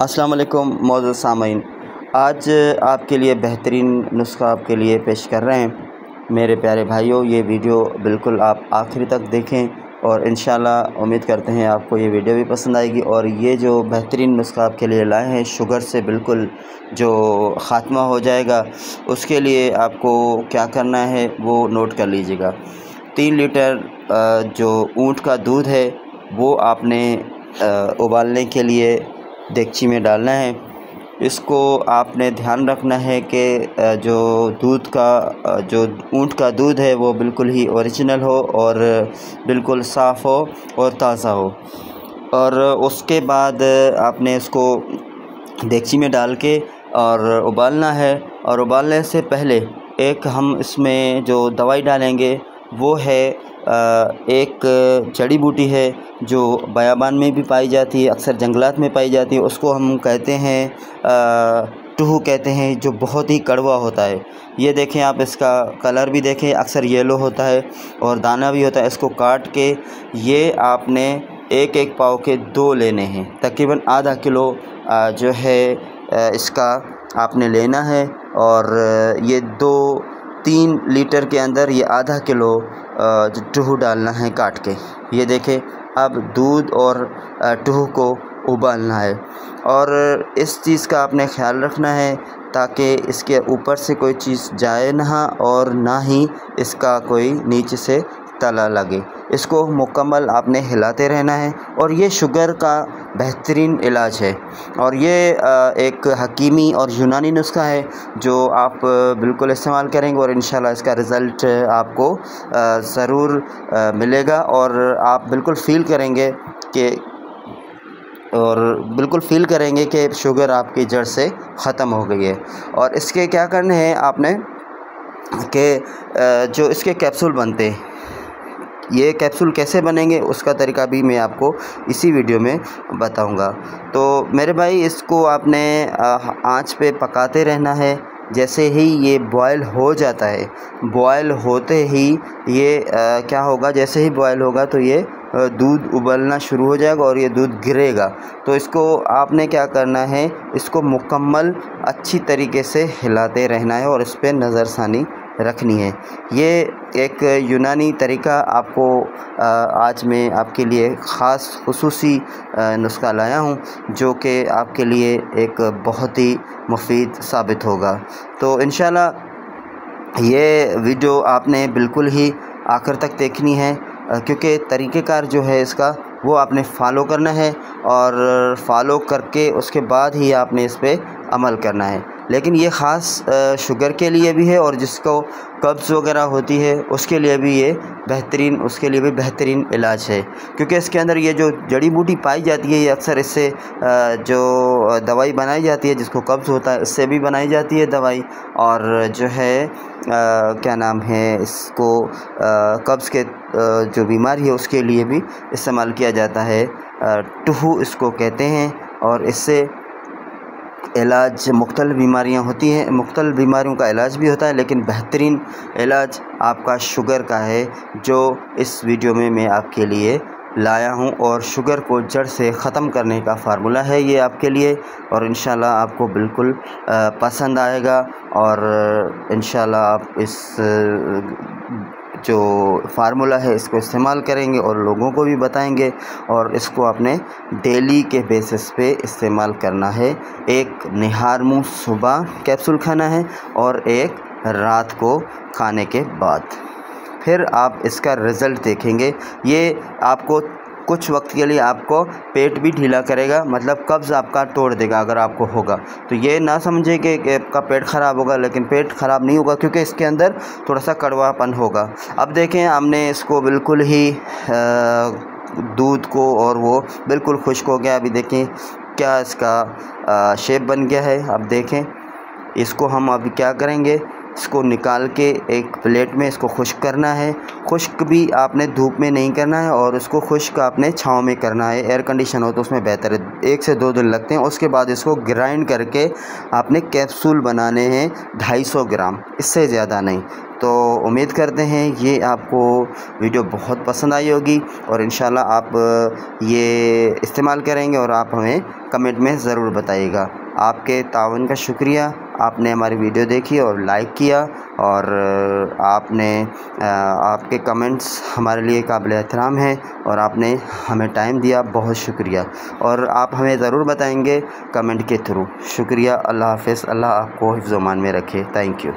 السلام علیکم معزز سامعین۔ آج آپ کے لیے بہترین نسخہ آپ کے لیے پیش کر رہے ہیں۔ میرے پیارے بھائیوں، یہ ویڈیو بالکل آپ آخری تک دیکھیں اور انشاءاللہ امید کرتے ہیں آپ کو یہ ویڈیو بھی پسند آئے گی۔ اور یہ جو بہترین نسخہ آپ کے لیے لائے ہیں، شوگر سے بالکل جو خاتمہ ہو جائے گا، اس کے لیے آپ کو کیا کرنا ہے وہ نوٹ کر لیجیے گا۔ تین لیٹر جو اونٹ کا دودھ ہے، وہ آپ نے ابالنے کے لیے دیگچی میں ڈالنا ہے۔ اس کو آپ نے دھیان رکھنا ہے کہ جو دودھ کا جو اونٹ کا دودھ ہے، وہ بالکل ہی اوریجنل ہو اور بالکل صاف ہو اور تازہ ہو۔ اور اس کے بعد آپ نے اس کو دیگچی میں ڈال کے اور ابالنا ہے۔ اور ابالنے سے پہلے ایک ہم اس میں جو دوائی ڈالیں گے، وہ ہے ایک جڑی بوٹی ہے جو بیابان میں بھی پائی جاتی ہے، اکثر جنگلات میں پائی جاتی ہے۔ اس کو ہم کہتے ہیں ٹوہو کہتے ہیں، جو بہت ہی کڑوا ہوتا ہے۔ یہ دیکھیں آپ، اس کا کلر بھی دیکھیں، اکثر یلو ہوتا ہے اور دانہ بھی ہوتا ہے۔ اس کو کاٹ کے یہ آپ نے ایک ایک پاؤ کے دو لینے ہیں۔ تقریباً آدھا کلو جو ہے اس کا آپ نے لینا ہے۔ اور یہ دو، تین لیٹر کے اندر یہ آدھا کلو ٹوہ ڈالنا ہے کاٹ کے۔ یہ دیکھیں، اب دودھ اور ٹوہ کو ابالنا ہے۔ اور اس چیز کا آپ نے خیال رکھنا ہے تاکہ اس کے اوپر سے کوئی چیز جائے نہ اور نہ ہی اس کا کوئی نیچے سے تلا لگے۔ اس کو مکمل آپ نے ہلاتے رہنا ہے اور یہ شوگر کا بہترین علاج ہے۔ اور یہ ایک حکیمی اور یونانی نسخہ ہے جو آپ بالکل استعمال کریں گے اور انشاءاللہ اس کا رزلٹ آپ کو ضرور ملے گا اور آپ بالکل فیل کریں گے کہ، اور بالکل فیل کریں گے کہ شوگر آپ کی جڑ سے ختم ہو گئی ہے۔ اور اس کے کیا کرنے ہیں؟ آپ نے کہ جو اس کے کیپسول بنتے ہیں۔ یہ کیپسول کیسے بنیں گے، اس کا طریقہ بھی میں آپ کو اسی ویڈیو میں بتاؤں گا۔ تو میرے بھائی، اس کو آپ نے آنچ پہ پکاتے رہنا ہے۔ جیسے ہی یہ بوائل ہو جاتا ہے بوائل ہوتے ہی یہ کیا ہوگا، جیسے ہی بوائل ہوگا تو یہ دودھ ابلنا شروع ہو جائے گا اور یہ دودھ گرے گا۔ تو اس کو آپ نے کیا کرنا ہے، اس کو مکمل اچھی طریقے سے ہلاتے رہنا ہے اور اس پہ نظر ثانی رکھنی ہے۔ یہ ایک یونانی طریقہ آپ کو آج میں آپ کے لیے خاص خصوصی نسخہ لایا ہوں، جو کہ آپ کے لیے ایک بہت ہی مفید ثابت ہوگا۔ تو انشاءاللہ یہ ویڈیو آپ نے بالکل ہی آخر تک دیکھنی ہے کیونکہ طریقہ کار جو ہے اس کا، وہ آپ نے فالو کرنا ہے اور فالو کر کے اس کے بعد ہی آپ نے اس پہ عمل کرنا ہے۔ لیکن یہ خاص شوگر کے لیے بھی ہے اور جس کو قبض وغیرہ ہوتی ہے، اس کے لیے بھی یہ بہترین، اس کے لیے بھی بہترین علاج ہے۔ کیونکہ اس کے اندر یہ جو جڑی بوٹی پائی جاتی ہے، یہ اکثر اس سے جو دوائی بنائی جاتی ہے، جس کو قبض ہوتا ہے، اس سے بھی بنائی جاتی ہے دوائی۔ اور جو ہے کیا نام ہے، اس کو قبض کے جو بیماری ہے، اس کے لیے بھی استعمال کیا جاتا ہے۔ ٹہو اس کو کہتے ہیں اور اس سے علاج مختلف بیماریاں ہوتی ہیں، مختلف بیماریوں کا علاج بھی ہوتا ہے، لیکن بہترین علاج آپ کا شوگر کا ہے، جو اس ویڈیو میں میں آپ کے لیے لایا ہوں۔ اور شوگر کو جڑ سے ختم کرنے کا فارمولہ ہے یہ آپ کے لیے، اور انشاءاللہ آپ کو بالکل پسند آئے گا۔ اور انشاءاللہ آپ اس جو فارمولہ ہے، اس کو استعمال کریں گے اور لوگوں کو بھی بتائیں گے اور اس کو اپنے ڈیلی کے بیسس پہ استعمال کرنا ہے۔ ایک نہار منہ صبح کیپسول کھانا ہے اور ایک رات کو کھانے کے بعد۔ پھر آپ اس کا رزلٹ دیکھیں گے۔ یہ آپ کو کچھ وقت کے لیے آپ کو پیٹ بھی ڈھیلا کرے گا مطلب قبض آپ کا توڑ دے گا اگر آپ کو ہوگا۔ تو یہ نہ سمجھے کہ آپ کا پیٹ خراب ہوگا، لیکن پیٹ خراب نہیں ہوگا کیونکہ اس کے اندر تھوڑا سا کڑوا پن ہوگا۔ اب دیکھیں، ہم نے اس کو بالکل ہی دودھ کو اور وہ بالکل خشک ہو گیا۔ ابھی دیکھیں کیا اس کا شیپ بن گیا ہے۔ اب دیکھیں، اس کو ہم ابھی کیا کریں گے؟ اس کو نکال کے ایک پلیٹ میں اس کو خشک کرنا ہے۔ خشک بھی آپ نے دھوپ میں نہیں کرنا ہے اور اس کو خشک آپ نے چھاؤں میں کرنا ہے۔ ایئر کنڈیشن ہو تو اس میں بہتر ہے۔ ایک سے دو دن لگتے ہیں۔ اس کے بعد اس کو گرائنڈ کر کے آپ نے کیپسول بنانے ہیں ڈھائی سو گرام۔ اس سے زیادہ نہیں۔ تو امید کرتے ہیں یہ آپ کو ویڈیو بہت پسند آئی ہوگی اور انشاءاللہ آپ یہ استعمال کریں گے اور آپ ہمیں کمنٹ میں ضرور بتائیے گا۔ آپ کے تعاون کا شکریہ۔ آپ نے ہماری ویڈیو دیکھی اور لائک کیا اور آپ نے آپ کے کمنٹس ہمارے لیے قابل احترام ہیں اور آپ نے ہمیں ٹائم دیا، بہت شکریہ۔ اور آپ ہمیں ضرور بتائیں گے کمنٹ کے تھرو۔ شکریہ، اللہ حافظ، اللہ آپ کو حفظ و مان میں رکھے۔ Thank you